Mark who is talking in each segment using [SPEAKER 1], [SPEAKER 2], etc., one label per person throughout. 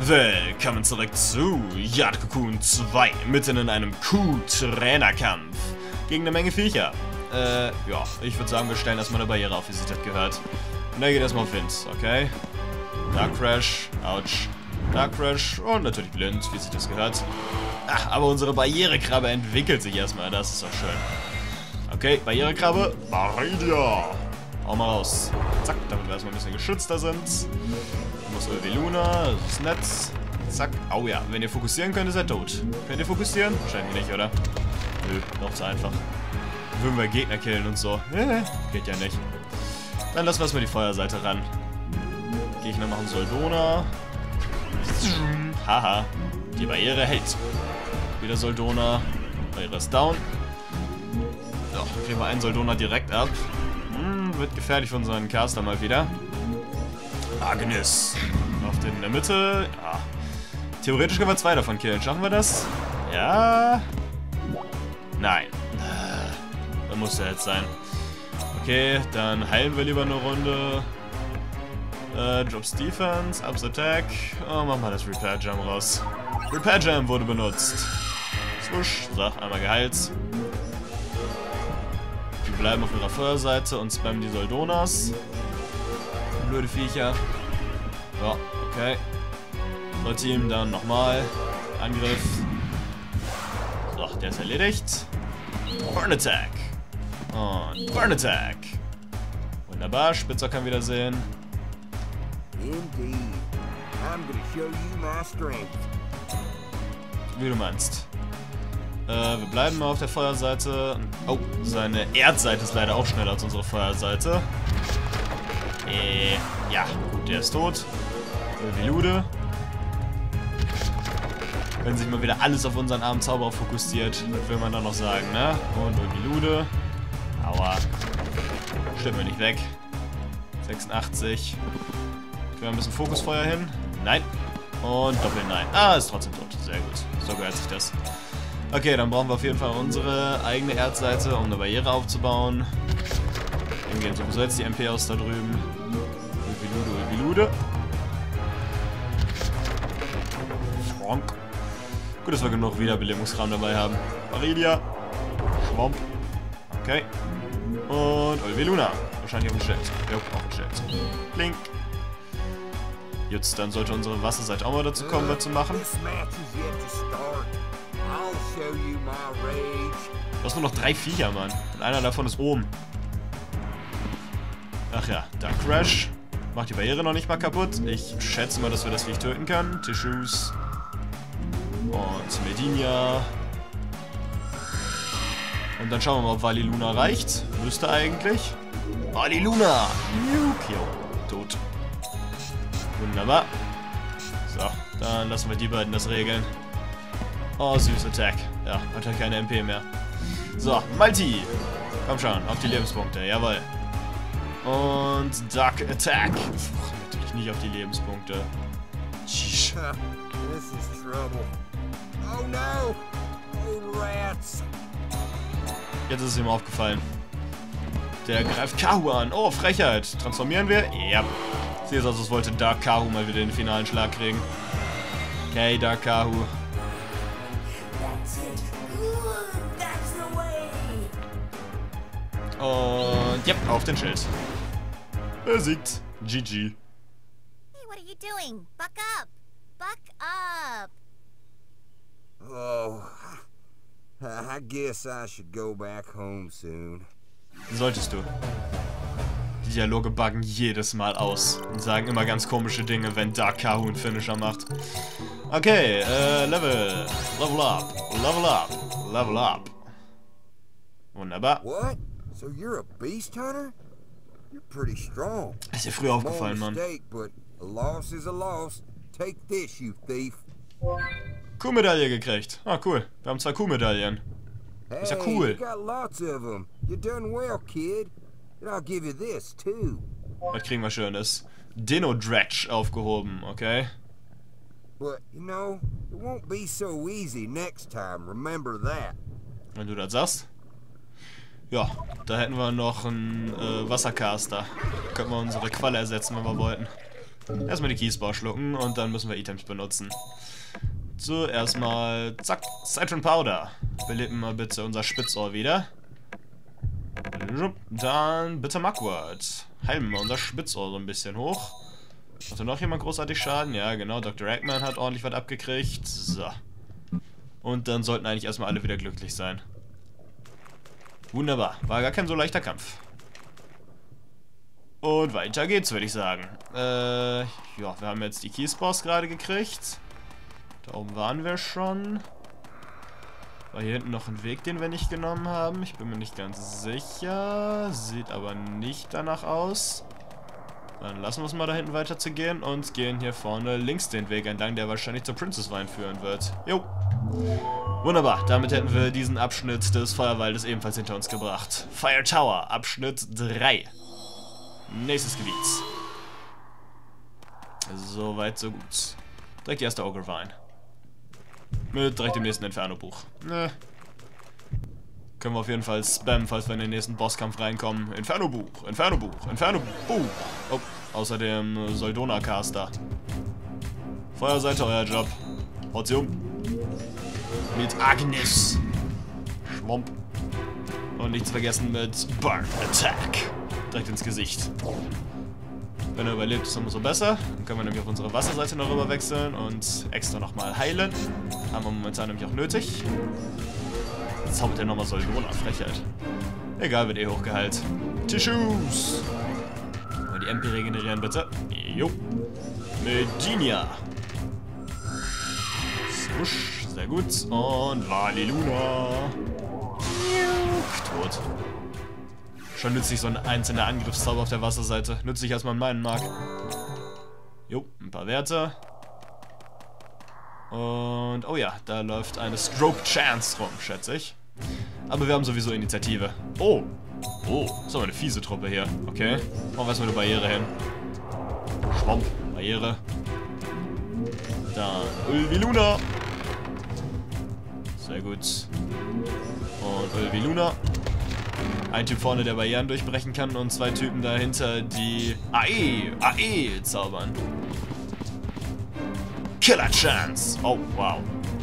[SPEAKER 1] Willkommen zurück zu Yard Cocoon 2, mitten in einem Kuh-Trainerkampf gegen eine Menge Viecher. Äh, ja, ich würde sagen, wir stellen erstmal eine Barriere auf, wie sich das gehört. Und er geht erstmal auf Wind, okay? Dark Crash, ouch. Dark Crash und natürlich blind, wie sich das gehört. Ach, aber unsere Barrierekrabbe entwickelt sich erstmal, das ist doch schön. Okay, Barrierekrabbe, Maridia. Hau mal raus. Zack, damit wir erstmal ein bisschen geschützter sind muss irgendwie Luna, das ist nett. Zack. Oh ja, wenn ihr fokussieren könnt, ist er tot. Könnt ihr fokussieren? Wahrscheinlich nicht, oder? Nö, noch zu einfach. Würden wir Gegner killen und so. Äh, geht ja nicht. Dann lassen wir erstmal die Feuerseite ran. Gegner machen Soldona. Haha. Die Barriere hält. Wieder Soldona. Barriere ist down. So, kriegen wir einen Soldona direkt ab. Hm, wird gefährlich für unseren Caster mal wieder. Agnes. Auf den in der Mitte. Ja. Theoretisch können wir zwei davon killen. Schaffen wir das? Ja. Nein. Da muss er jetzt sein. Okay, dann heilen wir lieber eine Runde. Äh, Drops Defense, Ups Attack. Oh, machen wir das Repair Jam raus. Repair Jam wurde benutzt. Swoosh. So, einmal geheilt. Die bleiben auf ihrer Feuerseite und spammen die Soldonas blöde Viecher. Ja, okay. So, Team, dann nochmal. Angriff. So, der ist erledigt. Burn Attack. Und Burn Attack. Wunderbar, Spitzer kann wieder sehen. Wie du meinst. Äh, wir bleiben mal auf der Feuerseite. Oh, seine Erdseite ist leider auch schneller als unsere Feuerseite. Äh, ja, gut, der ist tot. Lude. Wenn sich mal wieder alles auf unseren armen Zauberer fokussiert, was will man da noch sagen, ne? Und Lude. Aua. Stimmt mir nicht weg. 86. Kriegen wir ein bisschen Fokusfeuer hin? Nein. Und Doppel-Nein. Ah, ist trotzdem tot. Sehr gut. So gehört sich das. Okay, dann brauchen wir auf jeden Fall unsere eigene Erdseite, um eine Barriere aufzubauen. Dann gehen sowieso jetzt die MP aus da drüben. Ulvilude, Ulvilude. Schwonk. Gut, dass wir genug Wiederbelebungskram dabei haben. Maridia. Schwomp. Okay. Und Ulviluna. Wahrscheinlich auf dem Schild. Ja, auf dem Schild. Blink. Jetzt, dann sollte unsere Wasserseite auch mal dazu kommen, was zu machen. Du hast nur noch drei Viecher, Mann. Und einer davon ist oben. Ach ja, Dark Crash. Macht die Barriere noch nicht mal kaputt. Ich schätze mal, dass wir das Viech töten können. Tissues. Und Medinia. Und dann schauen wir mal, ob Vali Luna reicht. Müsste eigentlich. Vali Luna! Yukio. Tot. Wunderbar. So, dann lassen wir die beiden das regeln. Oh, süß Attack. Ja, hat halt keine MP mehr. So, Malti. Komm schon, auf die Lebenspunkte. Jawohl. Und Duck Attack. Puh, natürlich nicht auf die Lebenspunkte. This is trouble. Oh no! Oh rats! Jetzt ist es ihm aufgefallen. Der greift Kahu an. Oh, Frechheit. Transformieren wir? Ja. Sieht aus, als wollte Dark Kahu mal wieder den finalen Schlag kriegen. Okay, Dark Kahu. Und yep, auf den Schild. Besiegt. GG.
[SPEAKER 2] Hey, what are you doing? Buck up. Buck up.
[SPEAKER 3] Oh, I guess I should go back home soon.
[SPEAKER 1] Solltest du. Die Dialoge buggen jedes Mal aus und sagen immer ganz komische Dinge, wenn Dark Kahu einen Finisher macht. Okay, äh, Level. Level up. Level up. Level up. Wunderbar.
[SPEAKER 3] What? So you're a beast hunter? You're pretty strong.
[SPEAKER 1] Ist dir früher aufgefallen, Mann.
[SPEAKER 3] but a loss is a loss. Take this, you thief.
[SPEAKER 1] Kuhmedaille gekriegt. Ah, cool. Wir haben zwei Kuhmedaillen. Ist ja cool.
[SPEAKER 3] You got lots of them. You done well, kid. And I'll give you this too.
[SPEAKER 1] Was kriegen wir schönes? Dino Dredge aufgehoben, okay?
[SPEAKER 3] But, you know, it won't be so easy next time. Remember that.
[SPEAKER 1] Wenn du das sagst. Ja, da hätten wir noch einen äh, Wassercaster. Könnten wir unsere Qualle ersetzen, wenn wir wollten. Erstmal die Keysbar schlucken und dann müssen wir Items benutzen. Zuerst mal, zack, Citron Powder. Beleben wir bitte unser Spitzohr wieder. Dann bitte Muckwort. Heilen wir unser Spitzohr so ein bisschen hoch. Hat noch jemand großartig Schaden? Ja, genau, Dr. Eggman hat ordentlich was abgekriegt. So. Und dann sollten eigentlich erstmal alle wieder glücklich sein. Wunderbar. War gar kein so leichter Kampf. Und weiter geht's, würde ich sagen. Äh, ja, wir haben jetzt die Keysboss gerade gekriegt. Da oben waren wir schon. War hier hinten noch ein Weg, den wir nicht genommen haben? Ich bin mir nicht ganz sicher. Sieht aber nicht danach aus. Dann lassen wir es mal da hinten weiter zu gehen und gehen hier vorne links den Weg entlang, der wahrscheinlich zur Princess Vine führen wird. Jo. Wunderbar, damit hätten wir diesen Abschnitt des Feuerwaldes ebenfalls hinter uns gebracht. Fire Tower, Abschnitt 3. Nächstes Gebiet. Soweit, so gut. Direkt die erste Ogre Vine. Mit direkt dem nächsten Inferno-Buch. Ne. Können wir auf jeden Fall spammen, falls wir in den nächsten Bosskampf reinkommen. Inferno-Buch, Inferno-Buch, Inferno-Buch. Oh, außerdem Soldona-Caster. Feuerseite, euer Job. Haut sie um. Mit Agnes. Schwomp. Und nichts vergessen mit Burn Attack. Direkt ins Gesicht. Wenn er überlebt, ist umso besser. Dann können wir nämlich auf unsere Wasserseite noch rüber wechseln und extra nochmal heilen. Haben wir momentan nämlich auch nötig. Jetzt zaubert er nochmal Soldona, Frechheit. Egal, wird eh hochgeheilt. Tissues! Mal die MP regenerieren, bitte. Jo. Medina. Swoosh, sehr gut. Und Valiluna. Tot. Schon nützlich so ein einzelner Angriffszauber auf der Wasserseite. Nützlich, als man meinen mag. Jo, ein paar Werte. Und, oh ja, da läuft eine Stroke Chance rum, schätze ich. Aber wir haben sowieso Initiative. Oh, oh, ist aber eine fiese Truppe hier. Okay, machen wir erstmal eine Barriere hin. Schwomp, Barriere. Dann Ulviluna. Sehr gut. Und Ulviluna. Ein Typ vorne, der Barrieren durchbrechen kann und zwei Typen dahinter, die AE, AE zaubern. Killer Chance. Oh, wow.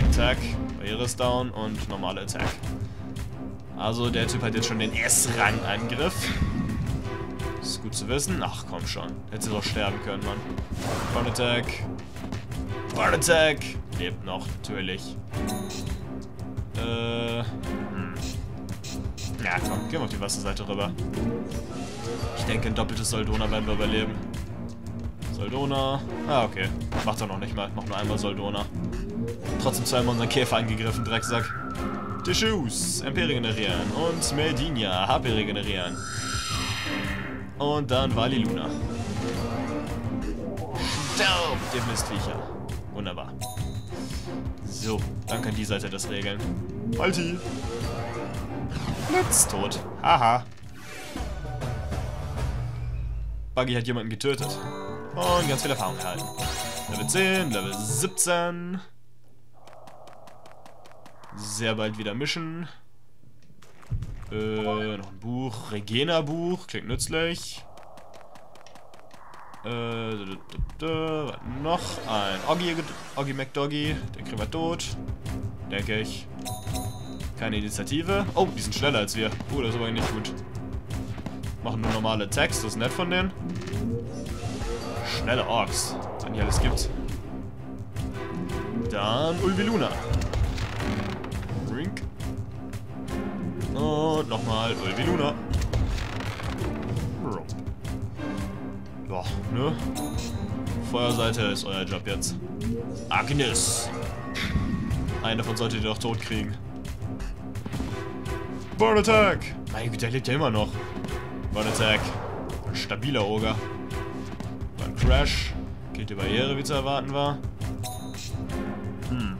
[SPEAKER 1] Attack, Barriere ist down und normale Attack. Also der Typ hat jetzt schon den S-Rang-Angriff. Ist gut zu wissen. Ach, komm schon. Hätte sie doch sterben können, Mann. Burn Attack. Burn Attack. Lebt noch, natürlich. Äh... Hm. Ja, komm, gehen wir auf die Wasserseite rüber. Ich denke, ein doppeltes Soldona werden wir überleben. Soldona. Ah, okay. Macht er noch nicht mal. Macht nur einmal Soldona. Trotzdem zweimal unseren Käfer angegriffen, Drecksack. Tissues, MP regenerieren. Und Meldinia, HP regenerieren. Und dann Vali Luna. Ihr Mistviecher. Wunderbar. So, dann kann die Seite das regeln. Alti. Blitz tot. Haha. Buggy hat jemanden getötet. Und ganz viel Erfahrung erhalten. Level 10, Level 17. Sehr bald wieder mischen. Äh, noch ein Buch. Regena-Buch. Klingt nützlich. Äh, noch ein Oggy, Oggy McDoggy. Den kriegen wir tot. Denke ich. Keine Initiative. Oh, die sind schneller als wir. Uh, das ist aber nicht gut. Machen nur normale Attacks. Das ist nett von denen. Schnelle Orks. Es hier alles gibt. Dann Ulviluna. Rink. Und nochmal Ulviluna. Ja, ne? Feuerseite ist euer Job jetzt. Agnes. Einen davon solltet ihr doch tot kriegen. Burn Attack! Mein Gott, der lebt ja immer noch. Burn Attack. Ein stabiler Oger. Dann Crash. Geht die Barriere, wie zu erwarten war. Hm.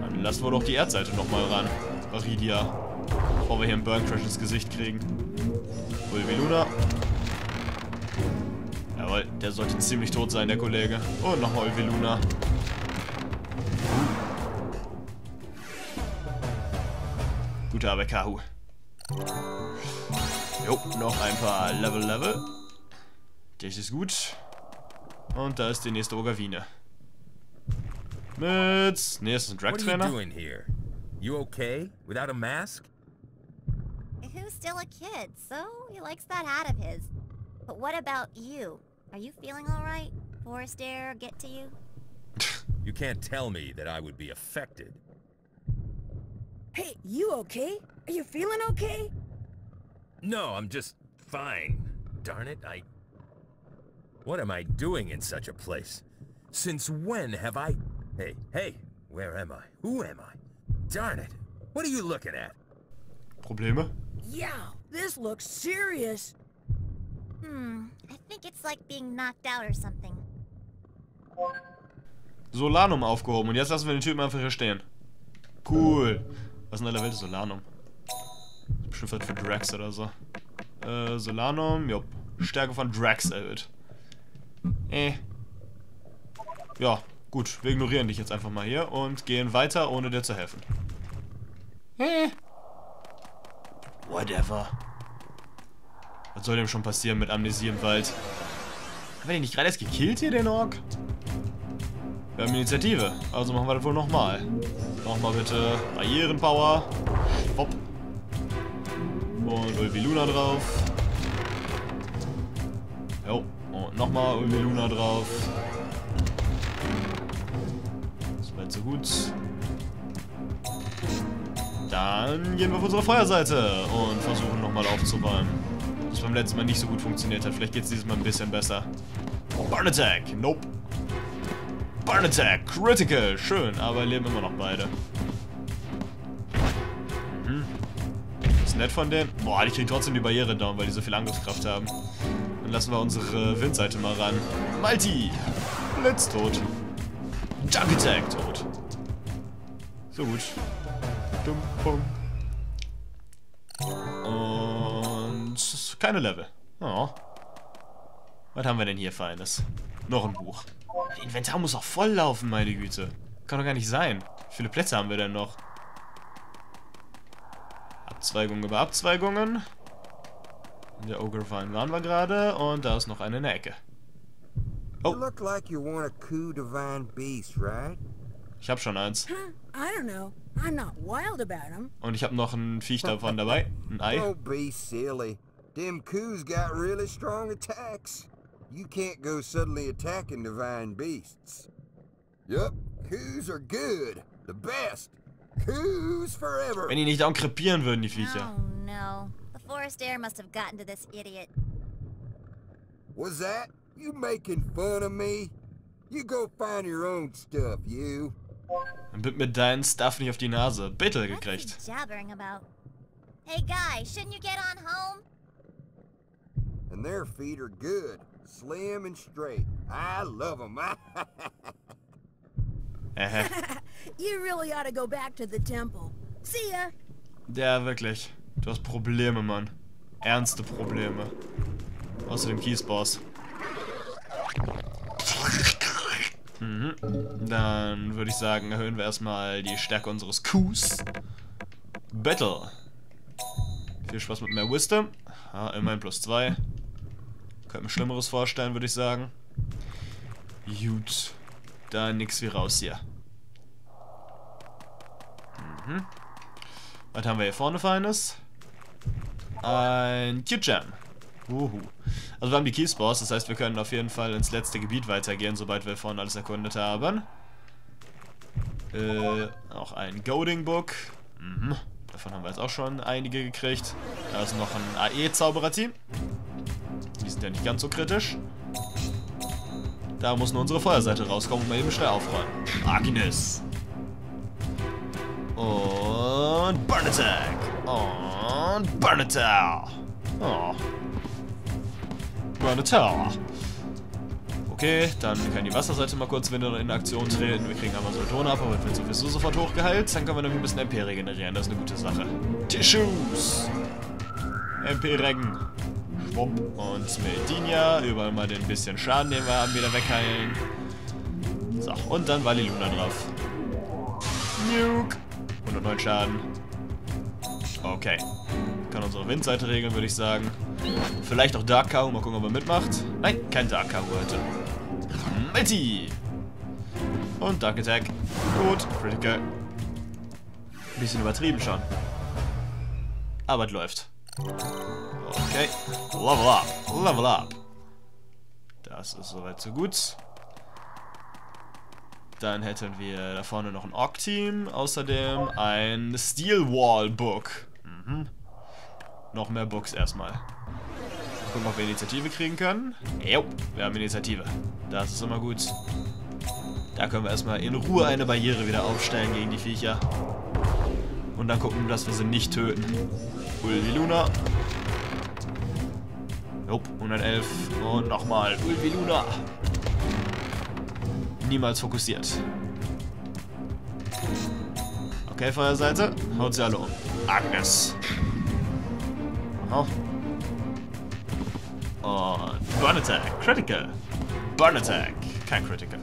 [SPEAKER 1] Dann lassen wir doch die Erdseite nochmal ran. Aridia. Bevor wir hier einen Burn Crash ins Gesicht kriegen. Ulviluna. Jawohl, der sollte ziemlich tot sein, der Kollege. Und nochmal Ulviluna. Gute Arbeit, Kahu. Jo, noch ein paar Level-Level. Das ist gut. Und da ist die nächste Ogavine. Mit... Nee, ist ein
[SPEAKER 4] What are you
[SPEAKER 1] Drag-Trainer.
[SPEAKER 4] doing here? You okay? Without a mask?
[SPEAKER 2] Who's still a kid, so he likes that hat of his. But what about you? Are you feeling alright? Forest air get to you?
[SPEAKER 4] You can't tell me that I would be affected.
[SPEAKER 5] Hey, you okay? Are you feeling okay?
[SPEAKER 4] No, I'm just fine. Darn it, I... What am I doing in such a place? Since when have I... Hey, hey, where am I? Who am I? Darn it. What are you looking at?
[SPEAKER 1] Probleme?
[SPEAKER 5] Yeah, this looks serious.
[SPEAKER 2] Hmm, I think it's like being knocked out or something.
[SPEAKER 1] Solanum aufgehoben. Und jetzt lassen wir den Typen einfach hier stehen. Cool. Was in aller Welt ist Solanum? Bestimmt was für Drax oder so. Äh, Solanum, jupp. Stärke von Drax erhöht. Eh. Ja, gut. Wir ignorieren dich jetzt einfach mal hier und gehen weiter, ohne dir zu helfen. Eh. Whatever. Was soll dem schon passieren mit Amnesie im Wald? Haben wir den nicht gerade erst gekillt hier, den Ork? Wir haben Initiative, also machen wir das wohl nochmal. Nochmal bitte Barrierenpower. Hopp. Und Ulvi Luna drauf. Jo. Und nochmal Ulvi Luna drauf. Das war jetzt so gut. Dann gehen wir auf unsere Feuerseite und versuchen nochmal aufzuräumen. Das beim letzten Mal nicht so gut funktioniert hat. Vielleicht geht es dieses Mal ein bisschen besser. Burn Attack. Nope. Burn Attack. Critical. Schön, aber leben immer noch beide. Mhm. Ist nett von denen. Boah, die kriegen trotzdem die Barriere down, weil die so viel Angriffskraft haben. Dann lassen wir unsere Windseite mal ran. Malti. Blitz tot. Junk Attack tot. So gut. Dum, bum. Keine Level. Oh. Was haben wir denn hier Feines? Noch ein Buch. Das Inventar muss auch voll laufen, meine Güte. Kann doch gar nicht sein. Wie viele Plätze haben wir denn noch? Abzweigungen über Abzweigungen. In der Ogre Vine waren wir gerade. Und da ist noch eine in der Ecke.
[SPEAKER 3] You look like you want a coup divine beast, right?
[SPEAKER 1] Ich habe schon eins.
[SPEAKER 5] Huh? I don't know. I'm not wild about them.
[SPEAKER 1] Und ich habe noch ein Viech davon dabei. Ein Ei.
[SPEAKER 3] Don't. Them coups got really strong attacks. You can't go suddenly attacking divine beasts. Yup, coos are good. The best. Coos forever.
[SPEAKER 1] Wenn die nicht auch krepieren würden, die Viecher.
[SPEAKER 2] Oh no. The forest air must have gotten to this idiot.
[SPEAKER 3] Was that? You making fun of me? You go find your own stuff, you.
[SPEAKER 1] Dann wird mir dein Stuff nicht auf die Nase. Bitte
[SPEAKER 2] What's
[SPEAKER 1] gekriegt.
[SPEAKER 2] he jabbering about? Hey guy, shouldn't you get on home?
[SPEAKER 3] And their feet are good. Slim and straight. I love them.
[SPEAKER 5] You really ought to go back to the temple. See ya.
[SPEAKER 1] Ja, wirklich. Du hast Probleme, Mann. Ernste Probleme. Außerdem Kiesboss. Mhm. Dann würde ich sagen, erhöhen wir erstmal die Stärke unseres Coups. Battle. Viel Spaß mit mehr Wisdom. Ja, immerhin plus 2. Könnte mir Schlimmeres vorstellen, würde ich sagen. Gut. Da nix wie raus hier. Mhm. Was haben wir hier vorne Feines? Ein Q-Jam. Uhu. Also wir haben die Keyspaws, das heißt wir können auf jeden Fall ins letzte Gebiet weitergehen, sobald wir vorne alles erkundet haben. Äh, auch ein Goading Book. Mhm. Davon haben wir jetzt auch schon einige gekriegt. Da ist noch ein AE-Zauberer-Team. Die sind ja nicht ganz so kritisch. Da muss nur unsere Feuerseite rauskommen und mal eben schnell aufräumen. Agnes. Und Burn Attack. Und Burn Attack. Oh. Burn Attack. Okay, dann kann die Wasserseite mal kurz wieder in Aktion treten. Wir kriegen einmal Sulton ab, aber wird sowieso sofort hochgeheilt. Dann können wir nämlich ein bisschen MP regenerieren. Das ist eine gute Sache. Tissues. MP Regen. Schwupp. Und Smeldinia. Überall mal den bisschen Schaden, den wir haben, wieder wegheilen. So, und dann Wally Luna drauf. Nuke. 109 Schaden. Okay. Kann unsere Windseite regeln, würde ich sagen. Vielleicht auch Dark Cow. Mal gucken, ob er mitmacht. Nein, kein Dark Cow heute. Mighty. Und Dark Attack. Gut, Critical. Bisschen übertrieben schon. Aber es läuft. Okay. Level up. Level up. Das ist soweit so gut. Dann hätten wir da vorne noch ein Orc-Team. Außerdem ein Steel Wall Book. Mhm. Noch mehr Books erstmal. Gucken, ob wir Initiative kriegen können. Jo, wir haben Initiative. Das ist immer gut. Da können wir erstmal in Ruhe eine Barriere wieder aufstellen gegen die Viecher. Und dann gucken, dass wir sie nicht töten. Ulvi Luna. Jupp, 111. Und nochmal Ulvi Luna. Niemals fokussiert. Okay, Feuerseite. Haut sie alle um. Agnes. Aha. Und Burn Attack. Critical. Burn Attack. Kein Critical.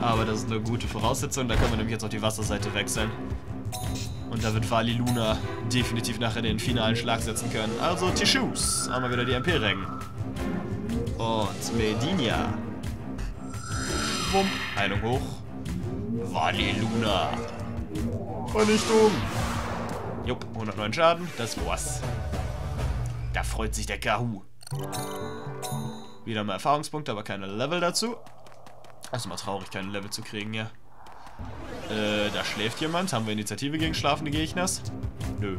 [SPEAKER 1] Aber das ist eine gute Voraussetzung. Da können wir nämlich jetzt auf die Wasserseite wechseln. Und da wird Vali Luna definitiv nachher den finalen Schlag setzen können. Also Tissues. Wir wieder die MP-Rängen. Und Medinia. Wumm. Heilung hoch. Vali Luna. Vernichtung. Jupp, 109 Schaden. Das war's. Da freut sich der Kahoo. Wieder mal Erfahrungspunkte, aber keine Level dazu. Ist mal traurig, keine Level zu kriegen, ja. Äh, da schläft jemand. Haben wir Initiative gegen schlafende Gegners? Nö.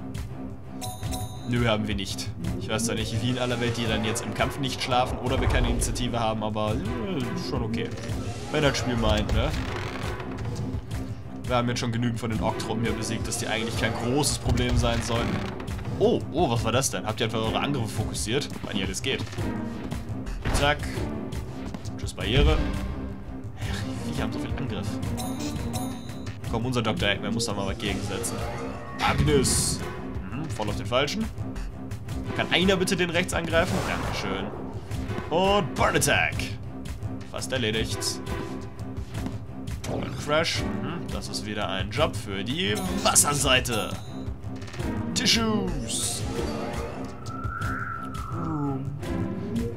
[SPEAKER 1] Nö, haben wir nicht. Ich weiß zwar nicht, wie in aller Welt die dann jetzt im Kampf nicht schlafen oder wir keine Initiative haben, aber äh, schon okay. Wenn das Spiel meint, ne? Wir haben jetzt schon genügend von den Oktruppen hier besiegt, dass die eigentlich kein großes Problem sein sollen. Oh, oh, was war das denn? Habt ihr einfach eure Angriffe fokussiert? Wann hier das geht. Zack. Tschüss, Barriere. Die haben so viel Angriff. Komm, unser Dr. Eggman muss da mal was gegensetzen. Agnes. Mhm, voll auf den Falschen. Kann einer bitte den rechts angreifen? Dankeschön. Und Burn Attack. Fast erledigt. Und Crash. Mhm, das ist wieder ein Job für die Wasserseite. Tissues.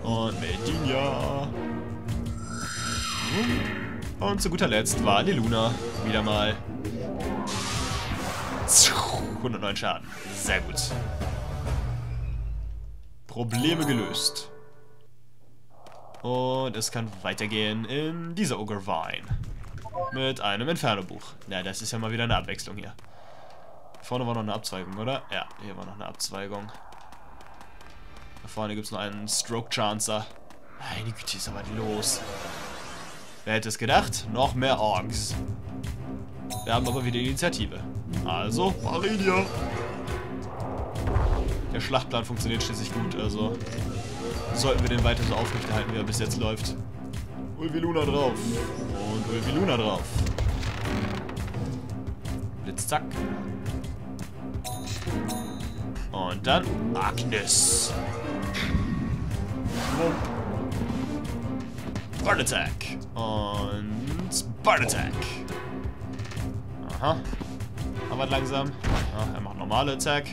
[SPEAKER 1] Und Medinia. Und zu guter Letzt war die Luna. Wieder mal. 109 Schaden. Sehr gut. Probleme gelöst. Und es kann weitergehen in dieser Ogre Vine. Mit einem Inferno-Buch. Ja, das ist ja mal wieder eine Abwechslung hier. Vorne war noch eine Abzweigung, oder? Ja, hier war noch eine Abzweigung. Da vorne gibt es noch einen Stroke Chancer. Meine Güte, ist aber los. Wer hätte es gedacht? Noch mehr Orks. Wir haben aber wieder Initiative. Also, Maridia. Der Schlachtplan funktioniert schließlich gut, also sollten wir den weiter so aufrechterhalten, wie er bis jetzt läuft. Ulviluna drauf. Und Ulviluna drauf. Blitz, zack. Und dann Agnes. Burn Attack. Und Burn Attack. Aha. Aber langsam. Ah, er macht normale Attack.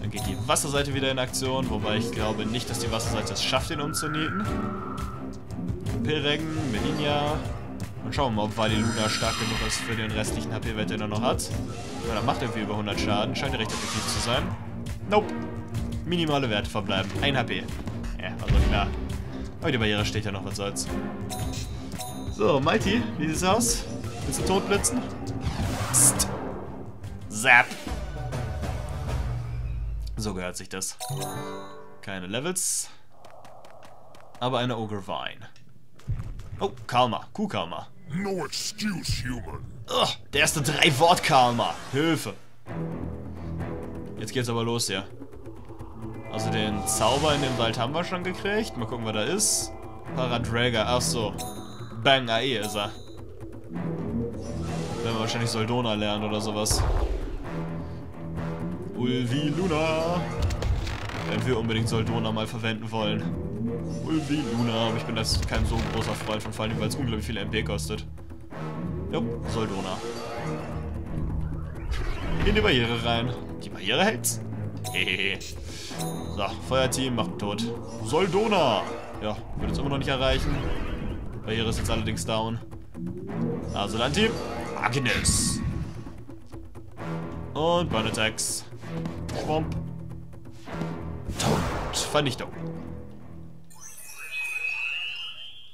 [SPEAKER 1] Dann geht die Wasserseite wieder in Aktion, wobei ich glaube nicht, dass die Wasserseite es schafft, ihn umzunieten. Piregen, Melinia. Und schauen wir mal, ob Vali Luna stark genug ist für den restlichen HP-Wert, den er noch hat. Weil er macht irgendwie über 100 Schaden. Scheint recht effektiv zu sein. Nope. Minimale Werte verbleiben. 1 HP. Ja, also klar. Aber die Barriere steht ja noch, was soll's. So, Mighty, wie sieht's aus? Willst du totblitzen? Psst. Zap. So gehört sich das. Keine Levels. Aber eine Ogre Vine. Oh, Kalma. Kuh-Kalma.
[SPEAKER 6] No excuse, human.
[SPEAKER 1] Ugh, der erste drei Wort Kalma. Hilfe. Jetzt geht's aber los hier. Also den Zauber in dem Wald haben wir schon gekriegt. Mal gucken, was da ist. Paradrager. Ach so. Bang, AE ist er. Werden wir wahrscheinlich Soldona lernen oder sowas. Ulvi Luna. Wenn wir unbedingt Soldona mal verwenden wollen. Ulvi Luna. Aber ich bin das kein so großer Freund von, vor allem weil es unglaublich viel MP kostet. Jupp, Soldona. In die Barriere rein. Die Barriere hält's. So, Feuerteam macht tot. Soldona! Ja, wird uns immer noch nicht erreichen. Barriere ist jetzt allerdings down. Also dein Team. Agnes. Und Burn Attacks. Schwump. Tod. Vernichtung.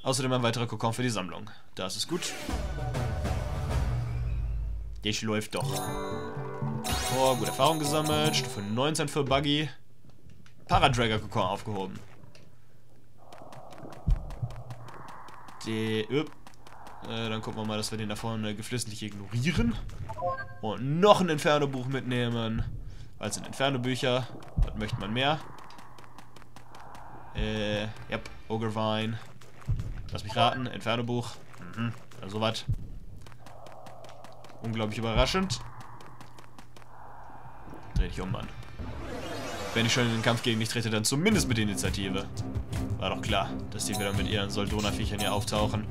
[SPEAKER 1] Außerdem ein weiterer Kokon für die Sammlung. Das ist gut. Das läuft doch. Oh, gute Erfahrung gesammelt. Stufe 19 für Buggy. Paradrager Kokon aufgehoben. Die, äh, dann gucken wir mal, dass wir den da vorne geflissentlich ignorieren. Und noch ein Inferno-Buch mitnehmen. Weil es sind Inferno-Bücher. Was möchte man mehr? Äh, yep, Ogrevine. Lass mich raten, Inferno-Buch. Mhm, also was. Unglaublich überraschend. Dreh dich um, Mann. Wenn ich schon in den Kampf gegen dich trete, dann zumindest mit Initiative. War doch klar, dass die wieder mit ihren Soldona-Viechern hier auftauchen.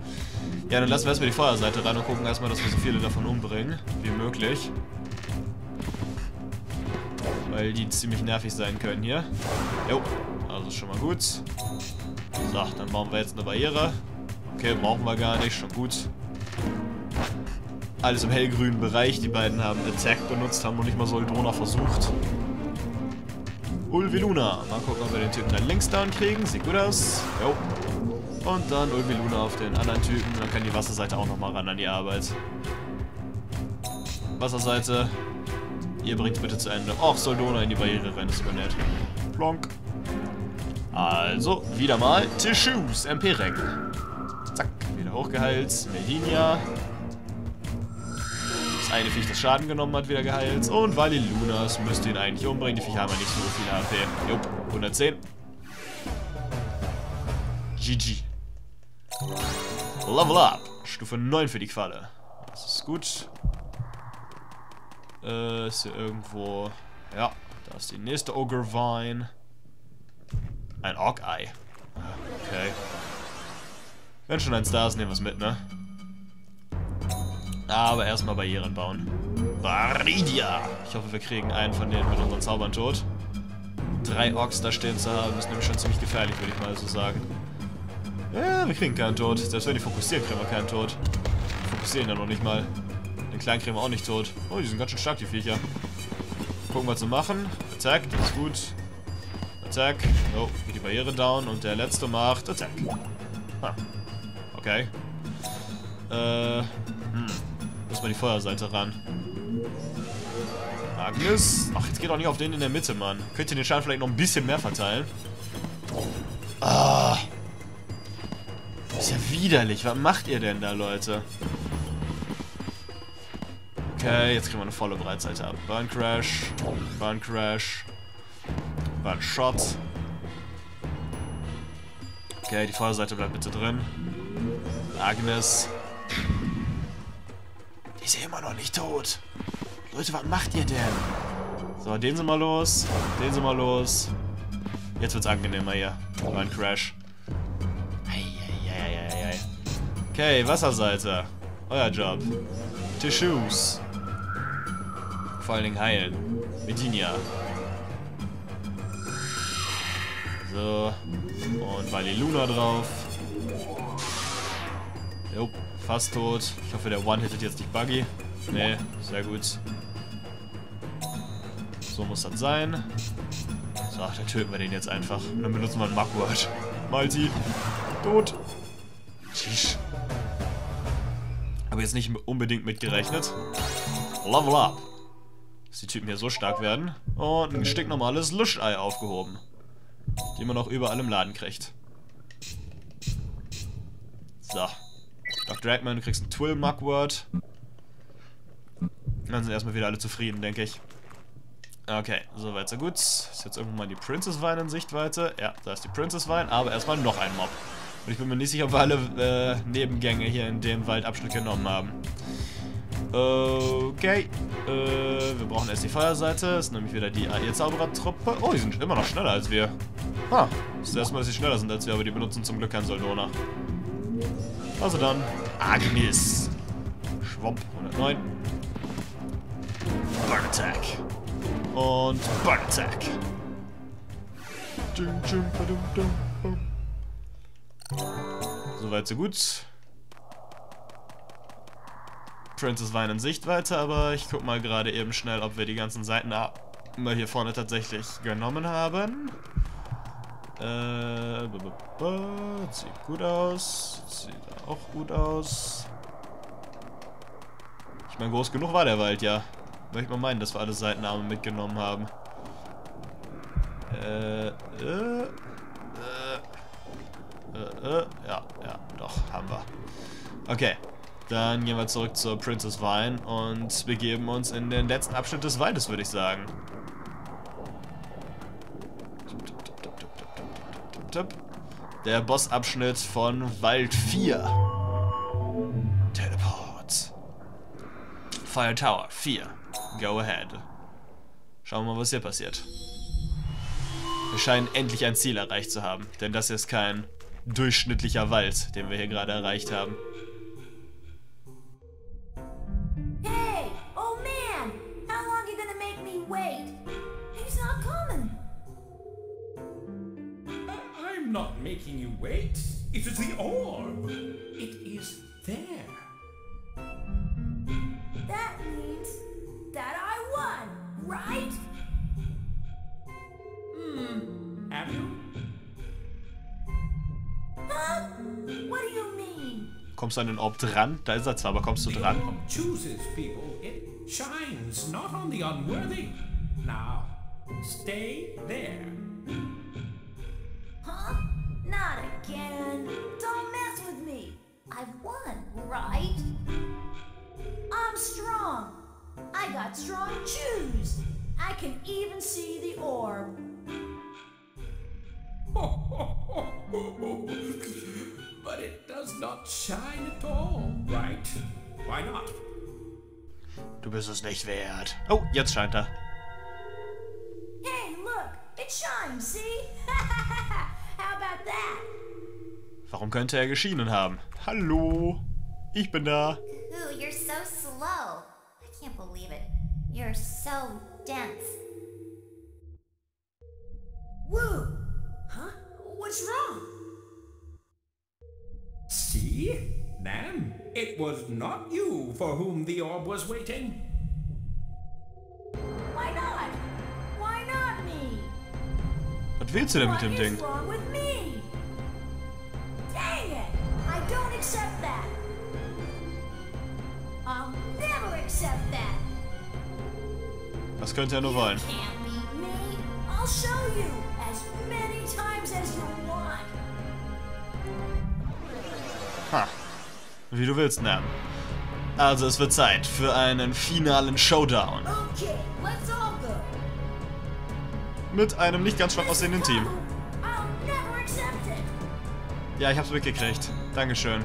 [SPEAKER 1] Ja, dann lassen wir erstmal die Feuerseite ran und gucken erstmal, dass wir so viele davon umbringen, wie möglich. Weil die ziemlich nervig sein können hier. Jo, also schon mal gut. So, dann bauen wir jetzt eine Barriere. Okay, brauchen wir gar nicht, schon gut. Alles im hellgrünen Bereich. Die beiden haben Attack benutzt, haben noch nicht mal Soldona versucht. Ulviluna. Mal gucken, ob wir den Typen dann links down kriegen. Sieht gut aus. Jo. Und dann Ulviluna auf den anderen Typen. Dann kann die Wasserseite auch nochmal ran an die Arbeit. Wasserseite. Ihr bringt bitte zu Ende. Och, Soldona in die Barriere rein. Ist nett. Plonk. Also, wieder mal Tissues, MP-Reng. Zack, wieder hochgeheilt. Medinia. Eine Viech, das Schaden genommen hat, wieder geheilt. Und Vali Lunas müsste ihn eigentlich umbringen. Die Viecher haben ja nicht so viel HP. Jupp, 110. GG. Level up. Stufe 9 für die Qualle. Das ist gut. Äh, ist hier irgendwo... Ja, da ist die nächste Ogre Vine. Ein Orc-Eye. Okay. Wenn schon eins da ist, nehmen wir es mit, ne? Aber erstmal Barrieren bauen. Baridia! Ich hoffe, wir kriegen einen von denen mit unseren Zaubern tot. Drei Orks da stehen zu haben, ist nämlich schon ziemlich gefährlich, würde ich mal so sagen. Ja, wir kriegen keinen Tod. Selbst wenn die fokussieren, kriegen wir keinen Tod. Die fokussieren ja noch nicht mal. Den kleinen kriegen wir auch nicht tot. Oh, die sind ganz schön stark, die Viecher. Gucken, was sie machen. Attack, das ist gut. Attack. Oh, geht die Barriere down. Und der letzte macht Attack. Ah. Okay. Äh. Muss mal die Feuerseite ran. Agnes. Ach, jetzt geht doch nicht auf den in der Mitte, Mann. Könnt ihr den Schaden vielleicht noch ein bisschen mehr verteilen? Ah. Ist ja widerlich. Was macht ihr denn da, Leute? Okay, jetzt kriegen wir eine volle Breitseite ab. Burn Crash. Burn Crash. Burn Shot. Okay, die Feuerseite bleibt bitte drin. Agnes. Ist ja immer noch nicht tot. Leute, was macht ihr denn? So, den sind wir los. Den sind wir los. Jetzt wird's angenehmer hier. Burn Crash. Eieieiei. Okay, Wasserseite. Euer Job. Tissues. Vor allen Dingen heilen. Medinia. So. Und Valley Luna drauf. Jo, fast tot. Ich hoffe, der One hittet jetzt nicht Buggy. Nee, sehr gut. So muss das sein. So, dann töten wir den jetzt einfach. Und dann benutzen wir einen Mugwort. Malti. Tot. Tschüss. Habe jetzt nicht unbedingt mitgerechnet. Level up. Dass die Typen hier so stark werden. Und ein stinknormales Luschei aufgehoben. Die man auch überall im Laden kriegt. So. Dr. Eggman, du kriegst ein Twill Mugwort. Dann sind erstmal wieder alle zufrieden, denke ich. Okay, soweit so gut. Ist jetzt irgendwann mal die Princess Vine in Sichtweite. Ja, da ist die Princess Vine, aber erstmal noch ein Mob. Und ich bin mir nicht sicher, ob wir alle äh, Nebengänge hier in dem Waldabschnitt genommen haben. Okay. Äh, wir brauchen erst die Feuerseite. Das ist nämlich wieder die AI-Zauberer-Truppe. Oh, die sind immer noch schneller als wir. Ah, das ist erstmal, dass sie schneller sind als wir, aber die benutzen zum Glück keinen Soldona. Also dann, Agnes. Schwupp, 109. Burn Attack. Und Burn Attack. Soweit, so gut. Princess Wein in Sichtweite, aber ich guck mal gerade eben schnell, ob wir die ganzen Seiten immer hier vorne tatsächlich genommen haben. Äh, b -b -b sieht gut aus. Sieht auch gut aus. Ich meine, groß genug war der Wald, ja. Möchte man meinen, dass wir alle Seitenarme mitgenommen haben. Äh, äh, äh, äh, äh, ja, ja, doch, haben wir. Okay, dann gehen wir zurück zur Princess Vine und begeben uns in den letzten Abschnitt des Waldes, würde ich sagen. Der Bossabschnitt von Wald 4. Teleport. Fire Tower 4. Go ahead. Schauen wir mal, was hier passiert. Wir scheinen endlich ein Ziel erreicht zu haben, denn das ist kein durchschnittlicher Wald, den wir hier gerade erreicht haben.
[SPEAKER 7] Making you wait. It is the orb. It is there.
[SPEAKER 5] That means that I won, right?
[SPEAKER 7] Hmm. Have you?
[SPEAKER 5] Huh? What do you mean?
[SPEAKER 1] Kommst du an den Orb dran? Da ist er zwar, aber kommst du
[SPEAKER 7] The
[SPEAKER 1] dran?
[SPEAKER 7] orb chooses people. It shines not on the unworthy. Now, stay there.
[SPEAKER 5] I got strong shoes. I can even see the orb.
[SPEAKER 7] but it does not shine at all, right? Why not?
[SPEAKER 1] Du bist es nicht wert. Oh, jetzt scheint er.
[SPEAKER 5] Hey, look, it shines, see? How about that?
[SPEAKER 1] Warum könnte er geschienen haben? Hallo? Ich bin da.
[SPEAKER 2] You're so dense.
[SPEAKER 5] Woo! Huh? What's wrong?
[SPEAKER 7] See? Nan, it was not you for whom the orb was waiting.
[SPEAKER 5] Why not? Why not me?
[SPEAKER 1] Was willst du denn mit
[SPEAKER 5] What
[SPEAKER 1] dem
[SPEAKER 5] is
[SPEAKER 1] Ding?
[SPEAKER 5] wrong with me? Dang it! I don't accept that. I'll never accept that. Many times as you want.
[SPEAKER 1] Ha. Wie du willst, Nam. Also es wird Zeit für einen finalen Showdown.
[SPEAKER 5] Okay, let's all go.
[SPEAKER 1] Mit einem nicht ganz schwach aussehenden Team. Ja, ich hab's mitgekriegt. Dankeschön.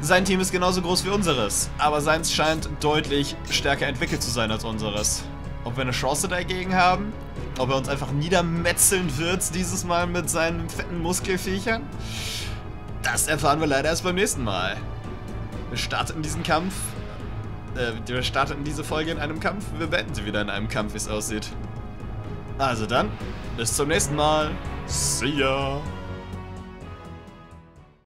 [SPEAKER 1] Sein Team ist genauso groß wie unseres, aber seins scheint deutlich stärker entwickelt zu sein als unseres. Ob wir eine Chance dagegen haben? Ob er uns einfach niedermetzeln wird dieses Mal mit seinen fetten Muskelviechern? Das erfahren wir leider erst beim nächsten Mal. Wir starten diesen Kampf. Äh, wir starten diese Folge in einem Kampf. Wir beenden sie wieder in einem Kampf, wie es aussieht. Also dann, bis zum nächsten Mal. See ya.